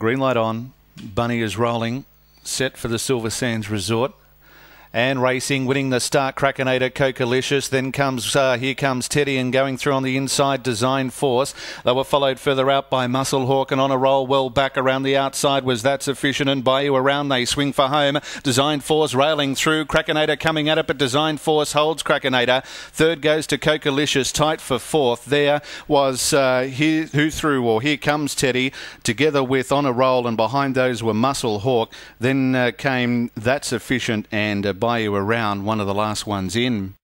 Green light on. Bunny is rolling. Set for the Silver Sands Resort. And racing, winning the start, Krakinator, Cocolicious. Then comes, uh, here comes Teddy and going through on the inside, Design Force. They were followed further out by Muscle Hawk and on a roll well back around the outside. Was that sufficient? And Bayou around, they swing for home. Design Force railing through. Krakenator coming at it, but Design Force holds Krakenator. Third goes to Cocolicious, tight for fourth. There was uh, here, who through, or here comes Teddy, together with On a Roll, and behind those were Muscle Hawk. Then uh, came That's sufficient and uh, Bayou around, one of the last ones in.